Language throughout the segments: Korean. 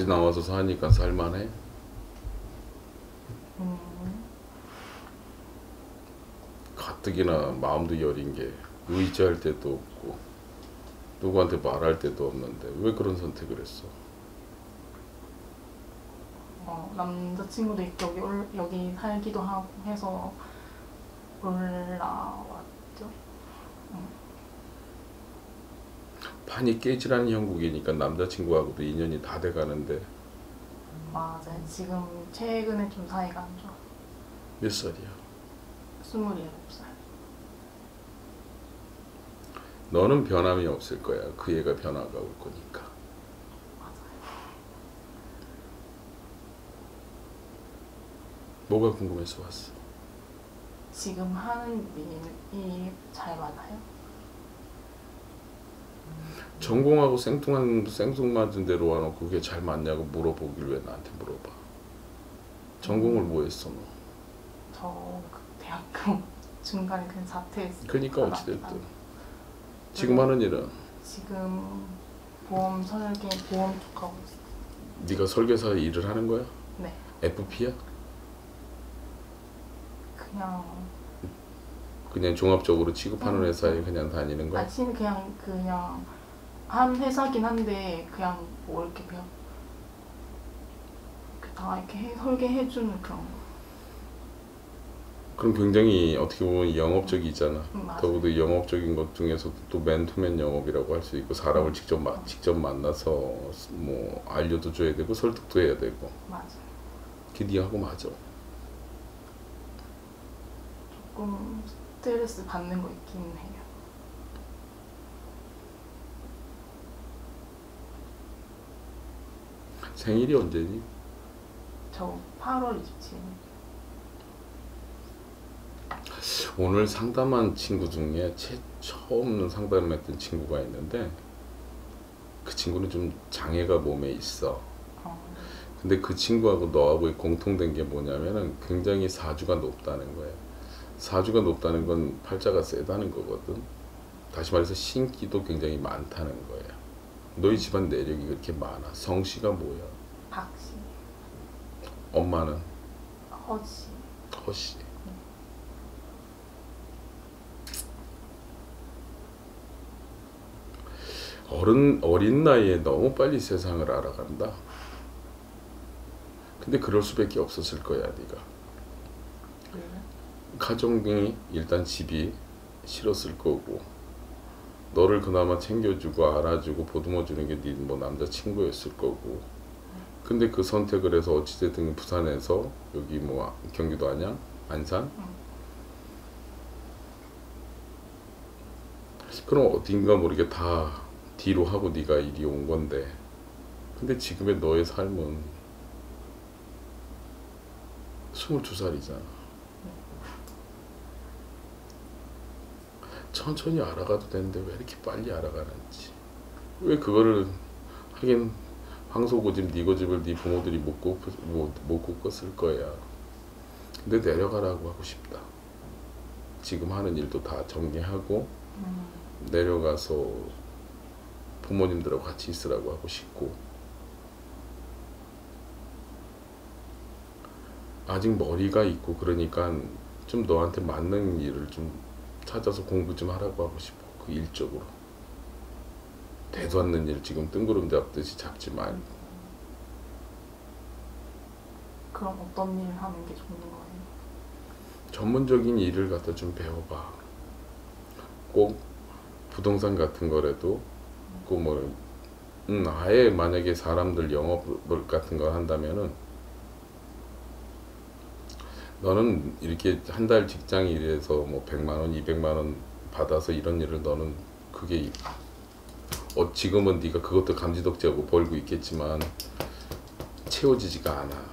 백지 나와서 사니까 살만해. 음, 가뜩이나 마음도 여린 게 의지할 데도 없고 누구한테 말할 데도 없는데 왜 그런 선택을 했어? 어, 남자친구도 여기 올, 여기 살기도 하고 해서 올라왔죠. 판이 깨지라는 형국이니까 남자친구하고도 인연이 다 돼가는데 맞아요. 지금 최근에 좀 사이가 안 좋아. 몇 살이야? 27살. 너는 변함이 없을 거야. 그 애가 변화가 올 거니까. 뭐가 궁금해서 왔어? 지금 하는 일이 잘 맞아요? 전공하고 생뚱한 생뚱맞은 대로 와놓고 그게 잘 맞냐고 물어보길 왜 나한테 물어봐? 전공을 뭐 했어 너? 저그 대학교 중간에 그냥 자퇴했어요. 그러니까 아, 어찌됐든 아, 지금 하는 일은 지금 보험 설계 보험 쪽 하고 있어요. 네가 설계사 일을 하는 거야? 네. FP야? 그냥 그냥 종합적으로 취급하는 음. 회사에 그냥 다니는 거야? 아침 그냥 그냥 한 회사긴 한데 그냥 뭐 이렇게 그냥 다 이렇게 해, 설계해주는 그런 거. 그럼 굉장히 어떻게 보면 영업적이잖아. 음. 더구나 영업적인 것 중에서도 또 맨투맨 영업이라고 할 수 있고 사람을 직접 마, 직접 만나서 뭐 알려도 줘야 되고 설득도 해야 되고 맞아요. 그게 니하고 맞아. 조금 스트레스 받는 거 있긴 해요. 생일이 언제니? 저 8월 27일. 오늘 상담한 친구 중에 최 처음 상담했던 친구가 있는데 그 친구는 좀 장애가 몸에 있어. 어, 근데 그 친구하고 너하고의 공통된 게 뭐냐면은 굉장히 사주가 높다는 거예요. 사주가 높다는 건 팔자가 세다는 거거든. 다시 말해서 신기도 굉장히 많다는 거예요. 너희 집안 내력이 그렇게 많아. 성씨가 뭐야? 박씨, 엄마는 허씨. 허씨. 어른 어린 나이에 너무 빨리 세상을 알아간다. 근데 그럴 수밖에 없었을 거야, 네가. 왜 요? 가정이 일단 집이 싫었을 거고 너를 그나마 챙겨주고 알아주고 보듬어주는 게 네 뭐 남자친구였을 거고. 근데 그 선택을 해서 어찌됐든 부산에서 여기 뭐 경기도 안양? 안산? 그럼 어딘가 모르게 다 뒤로 하고 네가 이리 온 건데. 근데 지금의 너의 삶은 22살이잖아 천천히 알아가도 되는데 왜 이렇게 빨리 알아가는지. 왜 그거를 하긴 황소 고집 니고집을 네 부모들이 못, 꺾, 못, 못 꺾었을 거야. 근데 내려가라고 하고 싶다. 지금 하는 일도 다 정리하고 음, 내려가서 부모님들하고 같이 있으라고 하고 싶고. 아직 머리가 있고 그러니까 좀 너한테 맞는 일을 좀 찾아서 공부 좀 하라고 하고 싶어. 그 일적으로. 대도 않는 일 지금 뜬구름 잡듯이 잡지 말고. 그럼 어떤 일을 하는 게 좋은 거예요? 전문적인 일을 갖다 좀 배워봐. 꼭 부동산 같은 거라도 그뭐 음, 아예 만약에 사람들 영업 같은 거 한다면은 너는 이렇게 한 달 직장 일해서 뭐 100만 원, 200만 원 받아서 이런 일을 너는 그게 어 지금은 네가 그것도 감지덕지하고 벌고 있겠지만 채워지지가 않아.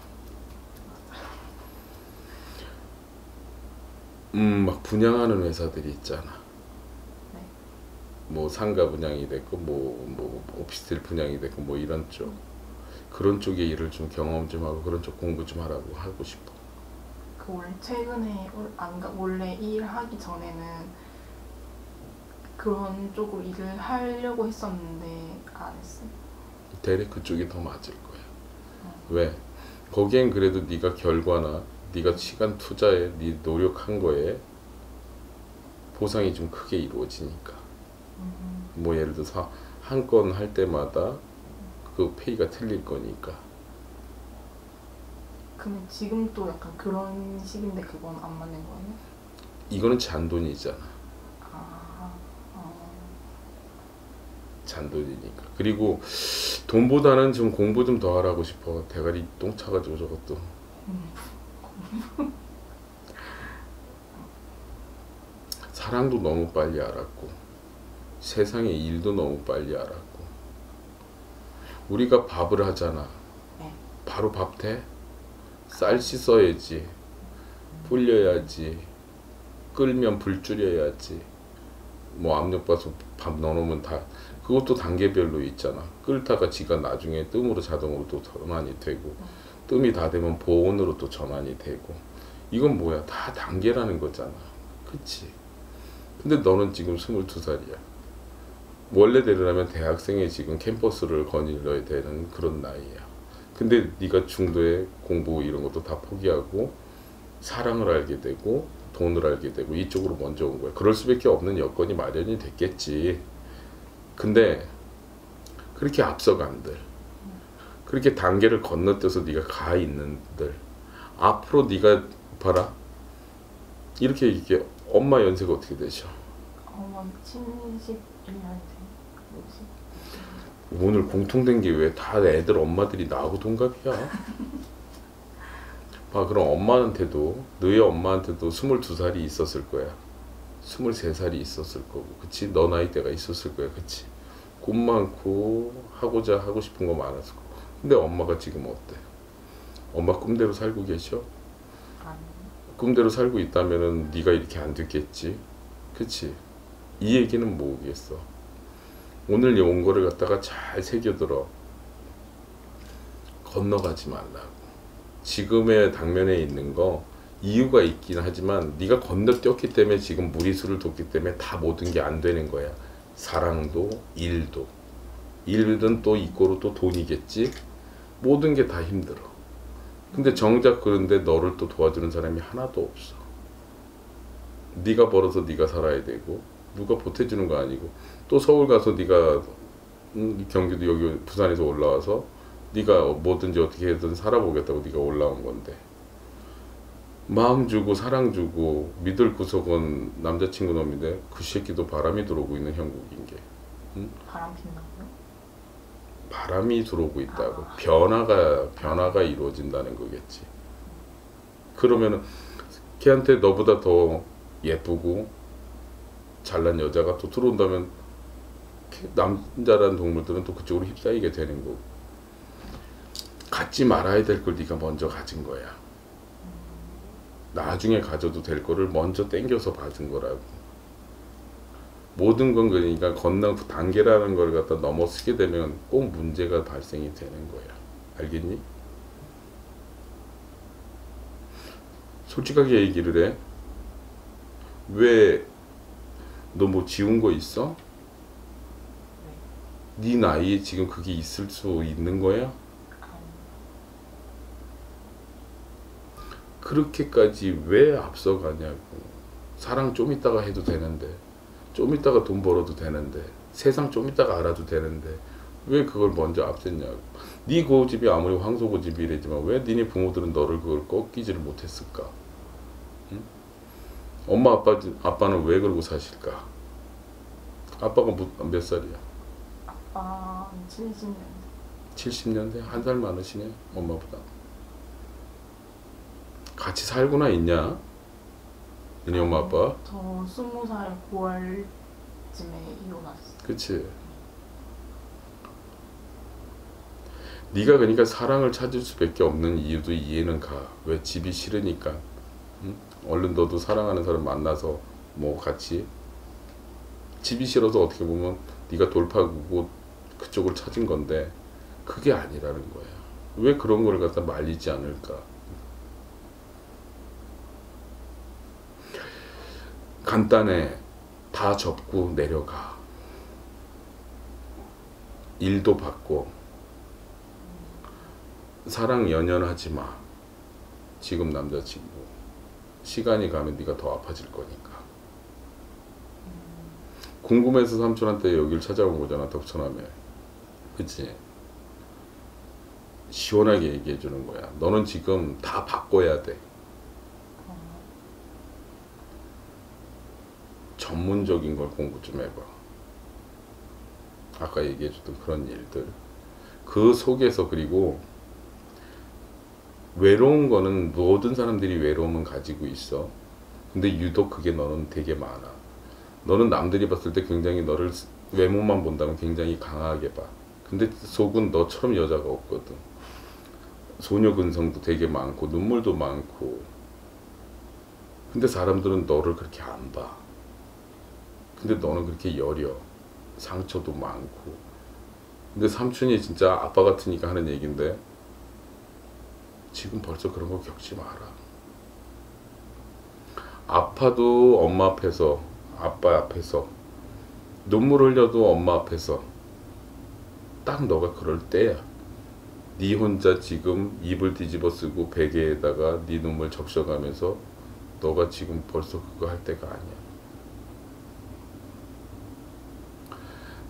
음, 막 분양하는 회사들이 있잖아. 네. 뭐 상가 분양이 됐고 뭐, 뭐 오피스텔 분양이 됐고 뭐 이런 쪽 그런 쪽의 일을 좀 경험 좀 하고 그런 쪽 공부 좀 하라고 하고 싶어. 그 원래 최근에 올- 안 가- 원래 이일 하기 전에는 그런 쪽으로 일을 하려고 했었는데 안 했어요. 대략 그쪽이 더 맞을 거야. 왜? 거기엔 그래도 네가 결과나 네가 시간 투자에 네 노력한 거에 보상이 좀 크게 이루어지니까. 음, 뭐 예를 들어서 한 건 할 때마다 그 페이가 틀릴 거니까. 그러면 지금 또 약간 그런 식인데 그건 안 맞는 거예요? 이거는 잔돈이잖아. 아, 어, 잔돈이니까. 그리고 돈보다는 좀 공부 좀 더 하라고 싶어. 대가리 똥 차가지고 저것도. 사랑도 너무 빨리 알았고 세상의 일도 너무 빨리 알았고 우리가 밥을 하잖아. 네. 바로 밥 돼? 쌀 씻어야지. 불려야지. 끓으면 불 줄여야지. 뭐 압력밥솥 밥 넣어놓으면 다 그것도 단계별로 있잖아. 끓다가 지가 나중에 뜸으로 자동으로 또 전환이 되고 뜸이 다 되면 보온으로 또 전환이 되고 이건 뭐야? 다 단계라는 거잖아. 그치? 근데 너는 지금 22살이야. 원래대로라면 대학생이 지금 캠퍼스를 거닐러야 되는 그런 나이야. 근데 네가 중도에 공부 이런 것도 다 포기하고 사랑을 알게 되고 돈을 알게 되고 이쪽으로 먼저 온 거야. 그럴 수밖에 없는 여건이 마련이 됐겠지. 근데 그렇게 앞서간들, 그렇게 단계를 건너뛰어서 네가 가 있는들, 앞으로 네가 봐라. 이렇게 이게 엄마 연세가 어떻게 되셔? 어머 71년생 뭐지? 오늘 공통된 게 왜 다 애들 엄마들이 나하고 동갑이야? 봐 그럼 엄마한테도 너희 엄마한테도 22살이 있었을 거야 23살이 있었을 거고 그치? 너 나이 때가 있었을 거야 그치? 꿈 많고 하고자 하고 싶은 거 많았을 거고 근데 엄마가 지금 어때? 엄마 꿈대로 살고 계셔? 아니 꿈대로 살고 있다면은 네가 이렇게 안 됐겠지 그치? 이 얘기는 뭐겠어 오늘 온 거를 갖다가 잘 새겨들어. 건너가지 말라고. 지금의 당면에 있는 거 이유가 있긴 하지만 네가 건너뛰었기 때문에 지금 무리수를 뒀기 때문에 다 모든 게 안 되는 거야. 사랑도 일도. 일은 또 이꼬로 또 돈이겠지? 모든 게 다 힘들어. 근데 정작 그런데 너를 또 도와주는 사람이 하나도 없어. 네가 벌어서 네가 살아야 되고 누가 보태주는 거 아니고. 또 서울 가서 네가 음, 경기도 여기 부산에서 올라와서 네가 뭐든지 어떻게든 살아보겠다고 네가 올라온 건데. 마음 주고 사랑 주고 믿을 구석은 남자친구 놈인데 그 새끼도 바람이 들어오고 있는 형국인 게. 바람 핀다고요? 바람이 들어오고 있다고. 변화가 변화가 이루어진다는 거겠지. 그러면은 걔한테 너보다 더 예쁘고 잘난 여자가 또 들어온다면 걔 남자란 동물들은 또 그쪽으로 휩싸이게 되는 거고 갖지 말아야 될 걸 네가 먼저 가진 거야. 나중에 가져도 될 거를 먼저 땡겨서 받은 거라고. 모든 건 그러니까 건너 단계라는 걸 갖다 넘어서게 되면 꼭 문제가 발생이 되는 거야. 알겠니? 솔직하게 얘기를 해. 왜 너 뭐 지운 거 있어? 네 나이에 지금 그게 있을 수 있는 거야? 그렇게까지 왜 앞서가냐고. 사랑 좀 이따가 해도 되는데, 좀 이따가 돈 벌어도 되는데, 세상 좀 이따가 알아도 되는데, 왜 그걸 먼저 앞섰냐고. 네 고집이 아무리 황소 고집이래지만 왜 니네 부모들은 너를 그걸 꺾이지를 못했을까? 응? 엄마 아빠 아빠는 왜 그러고 사실까? 아빠가 뭐- 몇 살이야? 아빠 70년생 70년대 한 살 많으시네 엄마보다 같이 살고나 있냐? 너네 엄마 아빠? 저 20살 9월쯤에 이혼했어요 그치? 네가 그러니까 사랑을 찾을 수밖에 없는 이유도 이해는 가. 왜 집이 싫으니까. 응? 얼른 너도 사랑하는 사람 만나서 뭐 같이 집이 싫어서 어떻게 보면 네가 돌파구고 그쪽을 찾은 건데 그게 아니라는 거야. 왜 그런 걸 갖다 말리지 않을까? 간단해. 다 접고 내려가. 일도 받고 사랑 연연하지 마. 지금 남자친구. 시간이 가면 네가 더 아파질 거니까. 궁금해서 삼촌한테 여길 찾아온 거잖아, 덕천하면. 그치? 시원하게 얘기해 주는 거야. 너는 지금 다 바꿔야 돼. 전문적인 걸 공부 좀 해봐. 아까 얘기해 줬던 그런 일들. 그 속에서 그리고 외로운 거는 모든 사람들이 외로움은 가지고 있어. 근데 유독 그게 너는 되게 많아. 너는 남들이 봤을 때 굉장히 너를 외모만 본다면 굉장히 강하게 봐. 근데 속은 너처럼 여자가 없거든. 소녀 근성도 되게 많고 눈물도 많고. 근데 사람들은 너를 그렇게 안 봐. 근데 너는 그렇게 여려. 상처도 많고. 근데 삼촌이 진짜 아빠 같으니까 하는 얘긴데 지금 벌써 그런 거 겪지 마라. 아파도 엄마 앞에서, 아빠 앞에서, 눈물 흘려도 엄마 앞에서, 딱 너가 그럴 때야. 네 혼자 지금 입을 뒤집어 쓰고 베개에다가 네 눈물 적셔가면서 너가 지금 벌써 그거 할 때가 아니야.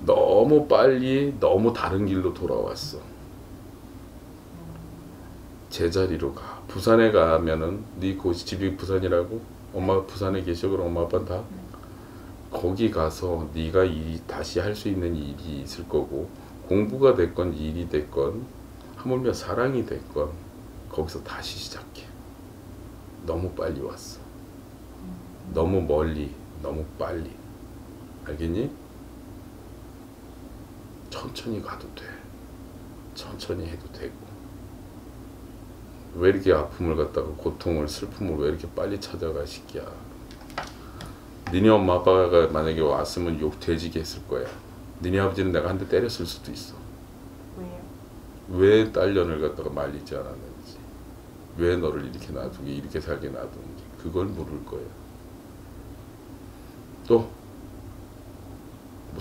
너무 빨리 너무 다른 길로 돌아왔어. 제자리로 가. 부산에 가면은 네 고시 집이 부산이라고? 엄마 부산에 계셔 그럼 엄마 아빠는 다 거기 가서 네가 이 다시 할 수 있는 일이 있을 거고 공부가 됐건 일이 됐건 하물며 사랑이 됐건 거기서 다시 시작해. 너무 빨리 왔어. 너무 멀리, 너무 빨리. 알겠니? 천천히 가도 돼. 천천히 해도 되고. 왜 이렇게 아픔을 갖다가 고통을 슬픔을 왜 이렇게 빨리 찾아가 시끼야. 니네 엄마 아빠가 만약에 왔으면 욕 돼지게 했을 거야. 니네 아버지는 내가 한 대 때렸을 수도 있어. 왜요? 왜 딸년을 갖다가 말리지 않았는지. 왜 너를 이렇게 놔두게 이렇게 살게 놔두는지. 그걸 물을 거야. 또. 뭐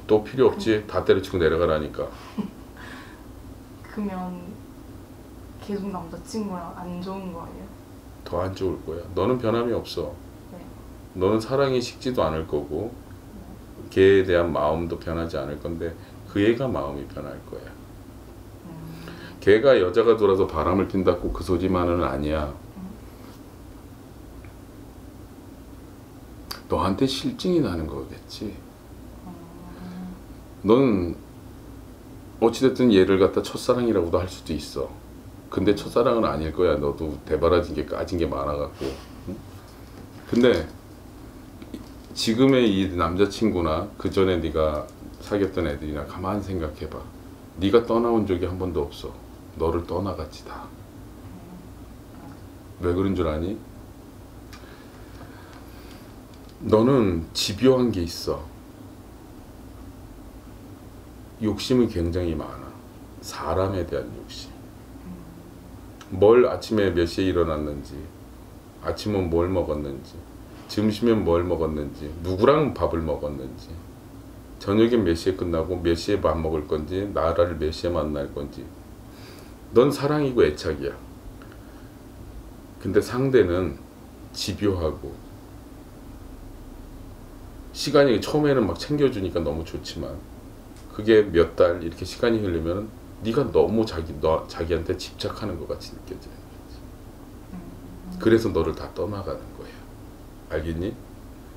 또 필요 없지. 다 때려치고 내려가라니까. 그러면 계속 남자친구랑 안 좋은 거 아니에요? 더 안 좋을 거야. 너는 변함이 없어. 네. 너는 사랑이 식지도 않을 거고 걔에 대한 마음도 변하지 않을 건데 그 애가 마음이 변할 거야. 음, 걔가 여자가 돌아서 바람을 핀다고 그 소리만은 아니야. 너한테 실증이 나는 거겠지. 넌 어찌됐든 얘를 갖다 첫사랑이라고도 할 수도 있어. 근데 첫사랑은 아닐 거야. 너도 대바라진 게 까진 게 많아갖고. 응? 근데 지금의 이 남자친구나 그 전에 네가 사귀었던 애들이나 가만 생각해봐. 네가 떠나온 적이 한 번도 없어. 너를 떠나갔지 다. 왜 그런 줄 아니? 너는 집요한 게 있어. 욕심이 굉장히 많아. 사람에 대한 욕심. 뭘 아침에 몇 시에 일어났는지, 아침은 뭘 먹었는지, 점심엔 뭘 먹었는지, 누구랑 밥을 먹었는지, 저녁엔 몇 시에 끝나고 몇 시에 밥 먹을 건지, 나라를 몇 시에 만날 건지. 넌 사랑이고 애착이야. 근데 상대는 집요하고, 시간이 처음에는 막 챙겨주니까 너무 좋지만, 그게 몇 달 이렇게 시간이 흐르면 네가 너무 자기 너 자기한테 집착하는 것 같이 느껴지는 거지. 그래서 너를 다 떠나가는 거야. 알겠니?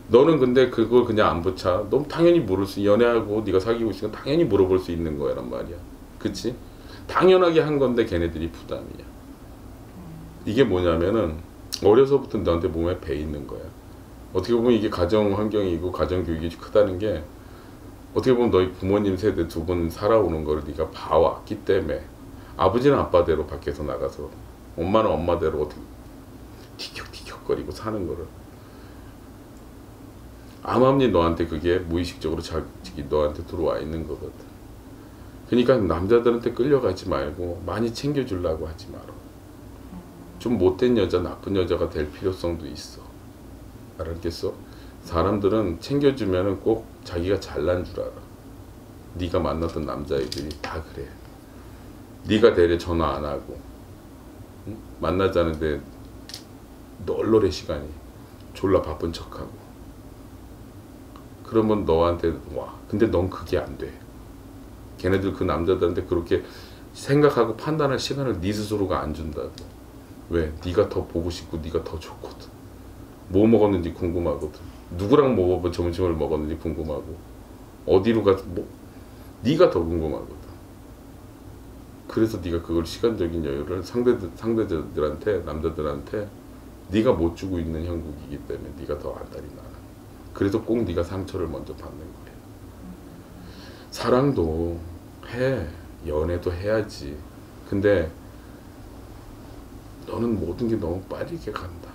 너는 근데 그걸 그냥 안 붙여. 너 당연히 물을 수 연애하고 네가 사귀고 있으니까 당연히 물어볼 수 있는 거야란 말이야. 그치? 당연하게 한 건데 걔네들이 부담이야. 이게 뭐냐면은 어려서부터 너한테 몸에 배 있는 거야. 어떻게 보면 이게 가정 환경이고 가정 교육이 크다는 게 어떻게 보면 너희 부모님 세대 두 분 살아오는 거를 네가 봐왔기 때문에 아버지는 아빠대로 밖에서 나가서 엄마는 엄마대로 어떻게 티격티격거리고 사는 거를 암암리 너한테 그게 무의식적으로 자기 너한테 들어와 있는 거거든. 그러니까 남자들한테 끌려가지 말고 많이 챙겨주려고 하지 마라. 좀 못된 여자, 나쁜 여자가 될 필요성도 있어. 알았겠어? 사람들은 챙겨주면은 꼭 자기가 잘난 줄 알아. 네가 만났던 남자애들이 다 그래. 네가 대래 전화 안 하고. 응? 만나자는데 널널해 시간이. 졸라 바쁜 척하고. 그러면 너한테 와. 근데 넌 그게 안돼. 걔네들 그 남자들한테 그렇게 생각하고 판단할 시간을 네 스스로가 안 준다고. 왜? 네가 더 보고 싶고 네가 더 좋거든. 뭐 먹었는지 궁금하거든 누구랑 먹어본 점심을 먹었는지 궁금하고 어디로 가 뭐, 네가 더 궁금하거든 그래서 네가 그걸 시간적인 여유를 상대들 상대들한테 남자들한테 네가 못 주고 있는 형국이기 때문에 네가 더 안달이 나는. 그래서 꼭 네가 상처를 먼저 받는 거야. 사랑도 해, 연애도 해야지. 근데 너는 모든 게 너무 빠르게 간다.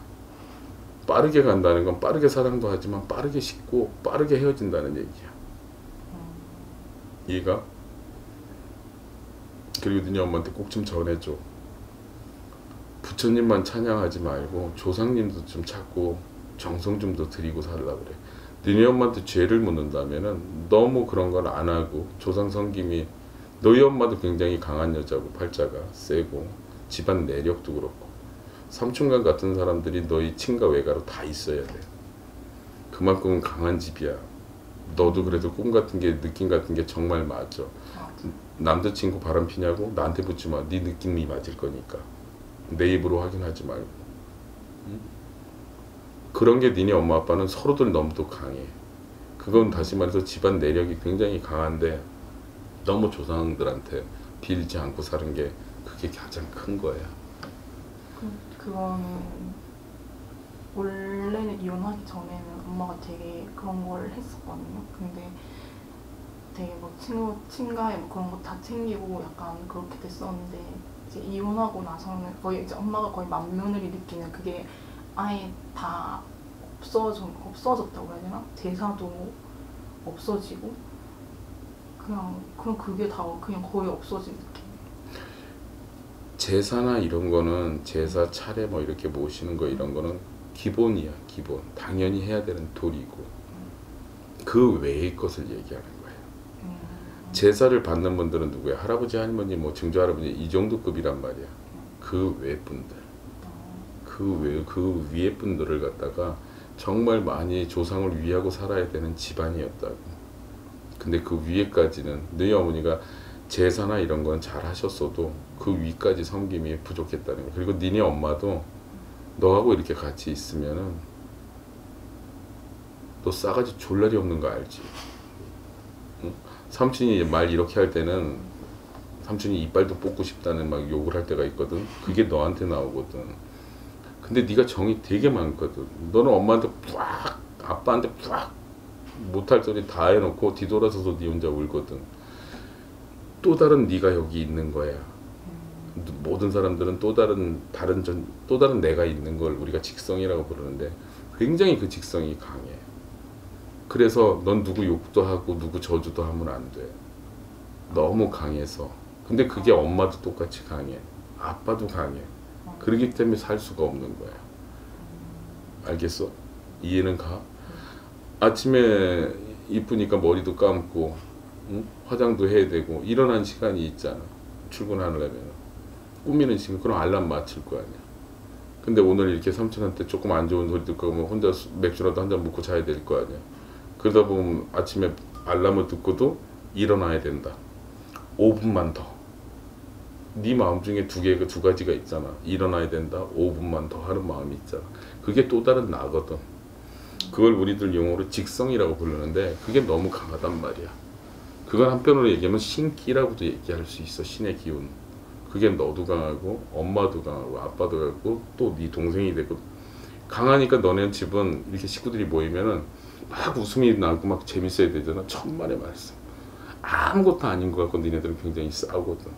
빠르게 간다는 건 빠르게 사랑도 하지만 빠르게 식고 빠르게 헤어진다는 얘기야. 이해가? 그리고 너네 엄마한테 꼭 좀 전해줘. 부처님만 찬양하지 말고 조상님도 좀 찾고 정성 좀 더 드리고 살라 그래. 너희 엄마한테 죄를 묻는다면은 너무 그런 걸 안 하고 조상 성김이 너희 엄마도 굉장히 강한 여자고 팔자가 세고 집안 내력도 그렇고 삼촌간 같은 사람들이 너희 친가 외가로 다 있어야 돼. 그만큼 강한 집이야. 너도 그래도 꿈 같은 게 느낌 같은 게 정말 맞아. 남자친구 바람 피냐고 나한테 묻지 마. 네 느낌이 맞을 거니까. 내 입으로 확인하지 말고. 응? 그런 게 니네 엄마 아빠는 서로들 너무도 강해. 그건 다시 말해서 집안 내력이 굉장히 강한데 너무 조상들한테 빌지 않고 사는 게 그게 가장 큰 거야. 그, 그거는 원래는 이혼하기 전에는 엄마가 되게 그런 걸 했었거든요. 근데 되게 뭐 친구 친가에 뭐 그런 거 다 챙기고 약간 그렇게 됐었는데 이제 이혼하고 나서는 거의 이제 엄마가 거의 맏며느리 느끼는 그게 아예 다 없어져 없어졌다고 해야 되나? 제사도 없어지고 그냥 그냥 그게 다 그냥 거의 없어진. 제사나 이런 거는 제사 차례 뭐 이렇게 모시는 거 이런 거는 기본이야 기본. 당연히 해야 되는 도리고. 그 외의 것을 얘기하는 거예요. 음, 제사를 받는 분들은 누구야? 할아버지 할머니 뭐 증조 할아버지 이 정도 급이란 말이야. 그 외 분들. 그 외 그 위에 분들을 갖다가 정말 많이 조상을 위하고 살아야 되는 집안이었다고. 근데 그 위에까지는 너희 어머니가 제사나 이런 건 잘 하셨어도 그 위까지 섬김이 부족했다는 거. 그리고 니네 엄마도 너하고 이렇게 같이 있으면은 너 싸가지 졸라리 없는 거 알지? 응? 삼촌이 말 이렇게 할 때는 삼촌이 이빨도 뽑고 싶다는 막 욕을 할 때가 있거든. 그게 너한테 나오거든. 근데 네가 정이 되게 많거든. 너는 엄마한테 푸악 아빠한테 푸악 못할 소리 다 해놓고 뒤돌아서서 네 혼자 울거든. 또 다른 네가 여기 있는 거야. 모든 사람들은 또 다른 다른 전, 또 다른 내가 있는 걸 우리가 직성이라고 부르는데 굉장히 그 직성이 강해. 그래서 넌 누구 욕도 하고 누구 저주도 하면 안 돼. 너무 강해서. 근데 그게 엄마도 똑같이 강해. 아빠도 강해. 그러기 때문에 살 수가 없는 거야. 알겠어? 이해는 가? 아침에 이쁘니까 머리도 감고 응? 화장도 해야 되고 일어난 시간이 있잖아. 출근하려면 꾸미는 시간 그럼 알람 맞출 거 아니야. 근데 오늘 이렇게 삼촌한테 조금 안 좋은 소리 듣고 하면 혼자 수- 맥주라도 한 잔 먹고 자야 될 거 아니야. 그러다 보면 아침에 알람을 듣고도 일어나야 된다. 5분만 더. 네 마음 중에 두 개가 두 가지가 있잖아. 일어나야 된다. 5분만 더 하는 마음이 있잖아. 그게 또 다른 나거든. 그걸 우리들 용어로 직성이라고 부르는데 그게 너무 강하단 말이야. 그건 한편으로 얘기하면 신기라고도 얘기할 수 있어. 신의 기운. 그게 너도 강하고 엄마도 강하고 아빠도 강하고 또 네 동생이 되고 강하니까 너네 집은 이렇게 식구들이 모이면은 막 웃음이 나고 막 재밌어야 되잖아. 천만의 말씀. 아무것도 아닌 것 같고 니네들은 굉장히 싸우거든.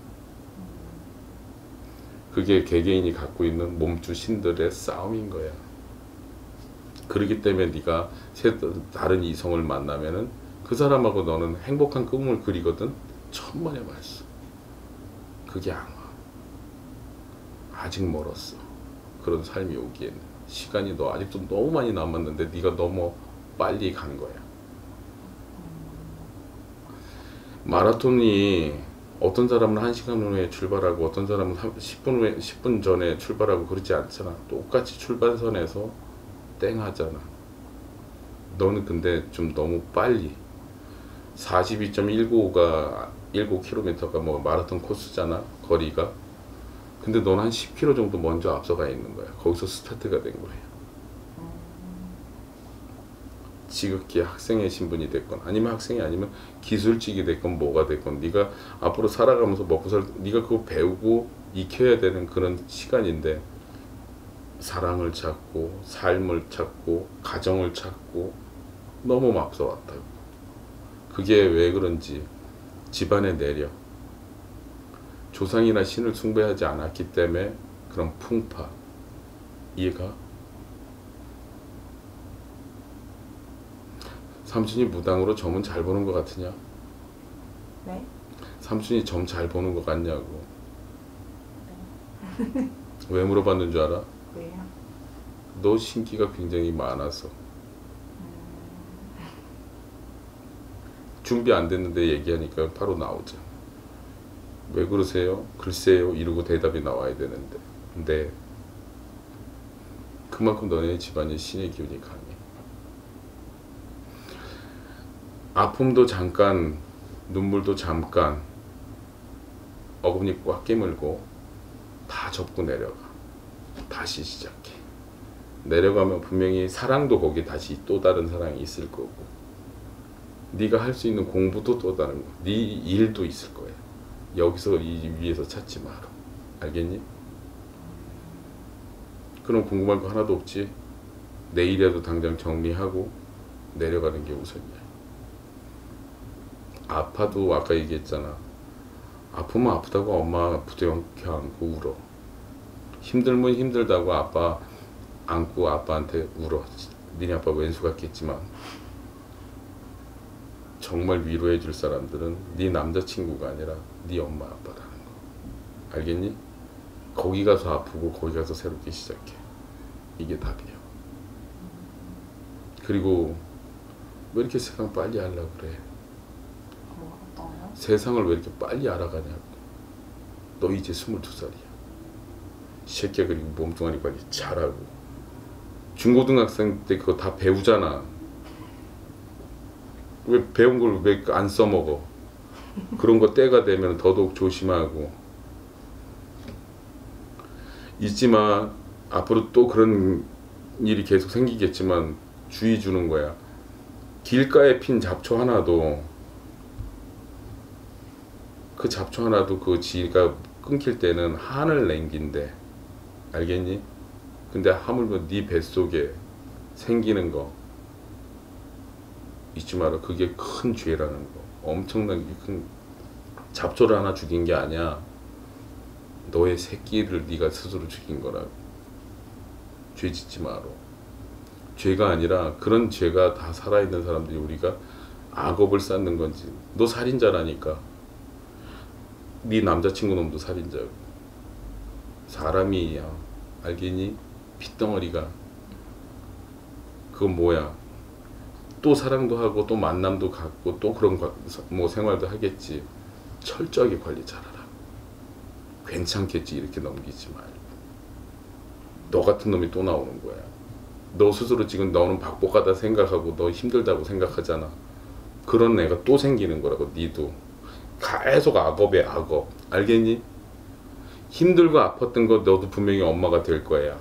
그게 개개인이 갖고 있는 몸주 신들의 싸움인 거야. 그렇기 때문에 네가 새 다른 이성을 만나면은 그 사람하고 너는 행복한 꿈을 그리거든. 천만의 말씀. 그게 안 와. 아직 멀었어. 그런 삶이 오기에는 시간이 너 아직도 너무 많이 남았는데 네가 너무 빨리 간 거야. 마라톤이 어떤 사람은 1시간 후에 출발하고 어떤 사람은 10분 후에 10분 전에 출발하고 그러지 않잖아. 똑같이 출발선에서 땡 하잖아. 너는 근데 좀 너무 빨리 42.195가 19km가 뭐 마라톤 코스잖아. 거리가. 근데 너는 한 10km 정도 먼저 앞서가 있는 거야. 거기서 스타트가 된 거야. 지극히 학생의 신분이 됐건 아니면 학생이 아니면 기술직이 됐건 뭐가 됐건 네가 앞으로 살아가면서 먹고 살 네가 그거 배우고 익혀야 되는 그런 시간인데 사랑을 찾고 삶을 찾고 가정을 찾고 너무 앞서 왔다고 그게 왜 그런지 집안의 내력 조상이나 신을 숭배하지 않았기 때문에 그런 풍파 이해가? 삼촌이 무당으로 점은 잘 보는 것 같으냐? 네? 삼촌이 점 잘 보는 것 같냐고. 왜 물어봤는 줄 알아? 왜요? 너 신기가 굉장히 많아서. 준비 안 됐는데 얘기하니까 바로 나오죠. 왜 그러세요? 글쎄요. 이러고 대답이 나와야 되는데. 근데 그만큼 너네 집안이 신의 기운이 강해. 아픔도 잠깐, 눈물도 잠깐, 어금니 꽉 깨물고 다 접고 내려가. 다시 시작해. 내려가면 분명히 사랑도 거기 다시 또 다른 사랑이 있을 거고, 네가 할 수 있는 공부도 또 다른 거, 네 일도 있을 거야. 여기서 이 위에서 찾지 마라. 알겠니? 그럼 궁금할 거 하나도 없지. 내일이라도 당장 정리하고 내려가는 게 우선이야. 아파도 아까 얘기했잖아. 아프면 아프다고 엄마 부둥켜 안고 울어. 힘들면 힘들다고 아빠 안고 아빠한테 울어. 니네 아빠 왼수 같겠지만 정말 위로해 줄 사람들은 네 남자친구가 아니라 네 엄마 아빠라는 거. 알겠니? 거기 가서 아프고 거기 가서 새롭게 시작해. 이게 답이야. 그리고 왜 이렇게 세상 빨리 하려고 그래? 뭐? 세상을 왜 이렇게 빨리 알아가냐고. 너 이제 22살이야. 새끼야 그리고 몸뚱아리 관리 잘하고. 중고등학생 때 그거 다 배우잖아. 왜 배운 걸 왜 안 써먹어? 그런 거 때가 되면 더더욱 조심하고. 잊지마. 앞으로 또 그런 일이 계속 생기겠지만 주의 주는 거야. 길가에 핀 잡초 하나도 그 잡초 하나도 그 지가 끊길 때는 한을 남긴대. 알겠니? 근데 하물며 네 뱃속에 생기는 거 잊지 마라. 그게 큰 죄라는 거. 엄청나게 큰 잡초를 하나 죽인 게 아니야. 너의 새끼를 네가 스스로 죽인 거라고. 죄 짓지 마라. 죄가 아니라 그런 죄가 다 살아있는 사람들이 우리가 악업을 쌓는 건지. 너 살인자라니까. 네 남자친구 놈도 살인자고. 사람이야. 알겠니? 핏덩어리가. 그건 뭐야? 또 사랑도 하고 또 만남도 갖고 또 그런 거- 뭐 생활도 하겠지. 철저하게 관리 잘하라. 괜찮겠지 이렇게 넘기지 말고. 너 같은 놈이 또 나오는 거야. 너 스스로 지금 너는 박복하다 생각하고 너 힘들다고 생각하잖아. 그런 애가 또 생기는 거라고 니도. 계속 악업에 악업. 알겠니? 힘들고 아팠던 거 너도 분명히 엄마가 될 거야.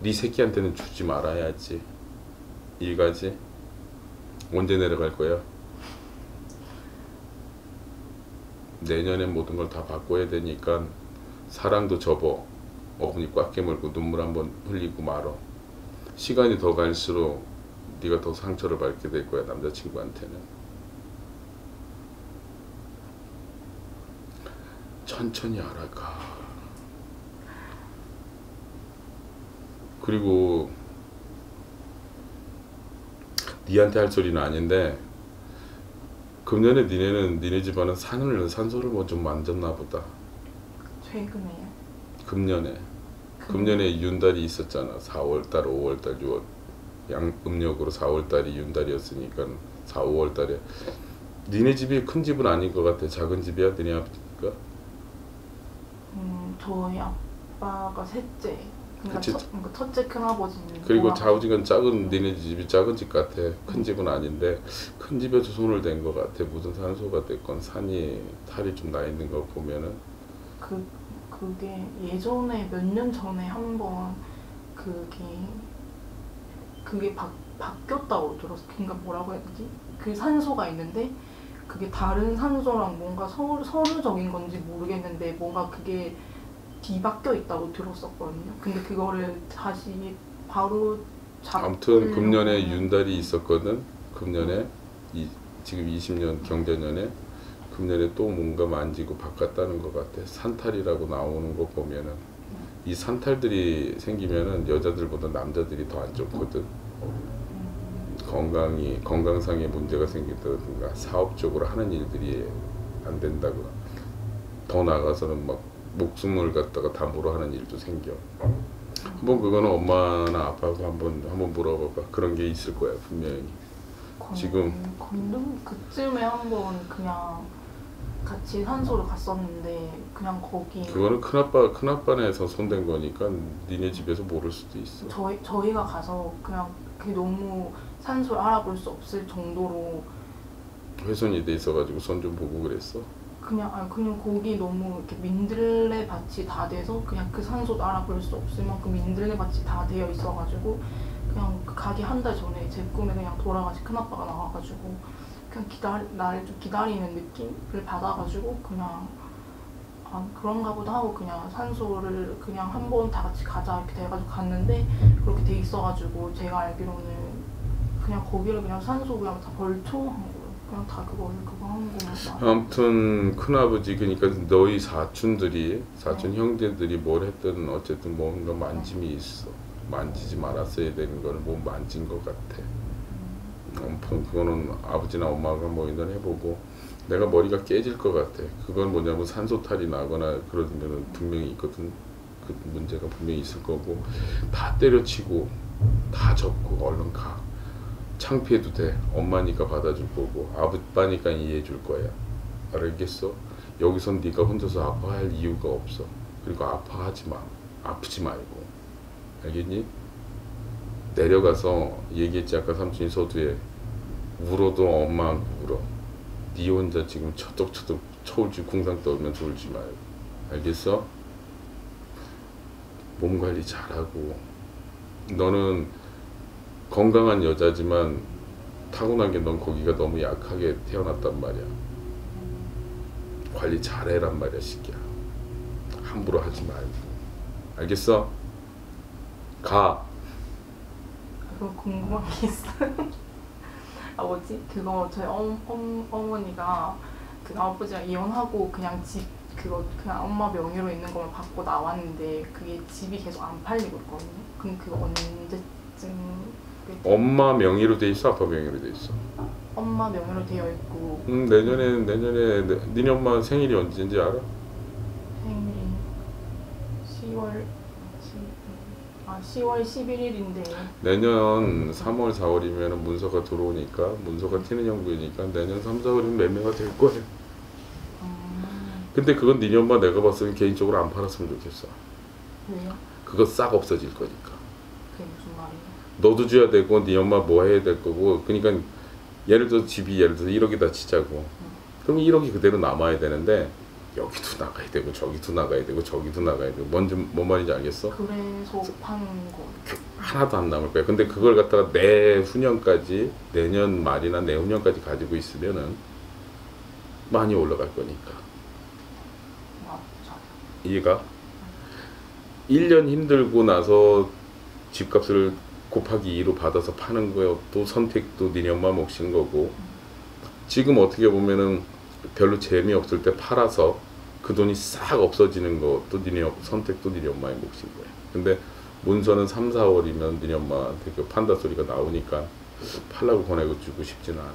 네 새끼한테는 주지 말아야지. 이가지? 언제 내려갈 거야? 내년에 모든 걸 다 바꿔야 되니까 사랑도 접어 어머니 꽉 깨물고 눈물 한번 흘리고 말어. 시간이 더 갈수록 네가 더 상처를 받게 될 거야 남자친구한테는. 천천히 알아가. 그리고 니한테 할 소리는 아닌데 금년에 니네는 니네 집안은 산을 산소를 뭐 좀 만졌나 보다. 최근에요? 금년에 금 년에 윤달이 있었잖아. 4월달, 5월달, 6월 양 음력으로 4월달이 윤달이었으니까 4, 5월달에 니네 집이 큰 집은 아닌 것 같아. 작은 집이야, 니네 아버지가. 음, 저희 아빠가 셋째. 그러니까 그치. 첫, 그러니까 첫째 큰아버지는 그리고 좌우지간 작은 니네 집이 작은 집 같아. 큰 집은 아닌데 큰 집에서 손을 댄 것 같아. 무슨 산소가 됐건 산이 탈이 좀 나 있는 거 보면은 그 그게 예전에 몇 년 전에 한번 그게 그게 바, 바뀌었다고 들었어. 그러니까 뭐라고 해야 되지? 그 산소가 있는데 그게 다른 산소랑 뭔가 서, 서류적인 건지 모르겠는데 뭔가 그게 뒤바뀌어 있다고 들었었거든요. 근데 그거를 다시 바로 잡. 아무튼 금년에 윤달이 있었거든. 금년에 이, 지금 20년 경자년에 금년에 또 뭔가 만지고 바꿨다는 것 같아. 산탈이라고 나오는 거 보면은 이 산탈들이 생기면은 여자들보다 남자들이 더 안 좋거든. 건강이 건강상의 문제가 생기든가 사업적으로 하는 일들이 안 된다고 더 나가서는 막 목숨을 갖다가 담보로 하는 일도 생겨. 한번 그거는 엄마나 아빠하고 한번 한번 물어봐봐. 그런 게 있을 거야 분명히. 건- 지금- 건능 그쯤에 한번 그냥 같이 산소를 갔었는데 그냥 거기 그거는 큰아빠 큰아빠네에서 손댄 거니까 니네 집에서 모를 수도 있어. 저희 저희가 가서 그냥 그게 너무 산소를 알아볼 수 없을 정도로 훼손이 돼 있어가지고 손 좀 보고 그랬어. 그냥 아니 그냥 거기 너무 이렇게 민들레 밭이 다 돼서 그냥 그 산소도 알아볼 수 없을 만큼 민들레 밭이 다 되어 있어가지고 그냥 그 가기 한 달 전에 제 꿈에 그냥 돌아가신 큰 아빠가 나와가지고 그냥 기다리 나를 좀 기다리는 느낌을 받아가지고 그냥 아 그런가 보다 하고 그냥 산소를 그냥 한 번 다 같이 가자 이렇게 돼가지고 갔는데 그렇게 돼 있어가지고 제가 알기로는 그냥 거기를 그냥 산소 그냥 다 벌초한 거예요. 그냥 다 그거를 그거 한 거만. 아무튼 큰아버지 그러니까 너희 사촌들이 사촌 형제들이 뭘 했든 어쨌든 뭔가 만짐이 있어. 만지지 말았어야 되는 걸뭐 만진 것 같아. 아무튼 그거는 아버지나 엄마가 뭐 이런 해보고 내가 머리가 깨질 것 같아. 그건 뭐냐면 산소탈이 나거나 그러면 분명히 있거든. 그 문제가 분명히 있을 거고 다 때려치고 다 접고 얼른 가 창피해도 돼. 엄마니까 받아줄 거고 아빠니까 이해해 줄 거야. 알겠어? 여기선 네가 혼자서 아파할 이유가 없어. 그리고 아파하지 마. 아프지 말고. 알겠니? 내려가서 얘기했지 아까 삼촌이 서두에 울어도 엄마하고 울어. 네 혼자 지금 처덕처덕 초울지 궁상 떠오면 졸지 말고. 알겠어? 몸 관리 잘하고 너는 건강한 여자지만 타고난 게 넌 거기가 너무 약하게 태어났단 말이야. 관리 잘해란 말이야, 시기야. 함부로 하지 말고. 알겠어? 가. 그거 궁금한 게 있어요. 아 뭐지? 그거 저희 엄, 엄, 어머니가 그 아버지가 이혼하고 그냥 집 그거 그냥 엄마 명의로 있는 것만 받고 나왔는데 그게 집이 계속 안 팔리고 있거든요. 그럼 그거 언제쯤 엄마 명의로 돼 있어, 아빠 명의로 돼 있어. 엄마 명의로 되어 있고 음, 내년에 내년에 내, 니네 엄마 생일이 언제인지 알아? 생일이 10월 아 10월 11일인데 내년 3월, 4월이면 문서가 들어오니까 문서가 튀는 형국이니까 내년 3, 4월이면 매매가 될 거야. 음, 근데 그건 니네 엄마 내가 봤을 때 개인적으로 안 팔았으면 좋겠어. 왜요? 그거 싹 없어질 거니까. 그게 무슨 말이에요? 너도 줘야 되고 네 엄마 뭐 해야 될 거고 그러니까 예를 들어 집이 예를 들어 1억이다 치자고 그럼 1억이 그대로 남아야 되는데 여기도 나가야 되고 저기도 나가야 되고 저기도 나가야 되고 뭔지 뭔 말인지 알겠어? 그래서 파는 거 하나도 안 남을 거야 근데 그걸 갖다가 내후년까지 내년 말이나 내후년까지 가지고 있으면은 많이 올라갈 거니까 맞죠? 이해가? 1년 힘들고 나서 집값을 곱하기 2로 받아서 파는 것도 선택도 니네 엄마 몫인 거고. 지금 어떻게 보면은 별로 재미없을 때 팔아서 그 돈이 싹 없어지는 것도 니네 업- 선택도 니네 엄마의 몫인 거야. 근데 문서는 3, 4월이면 니네 엄마한테 그 판다 소리가 나오니까 팔라고 권해고 주고 싶지는 않아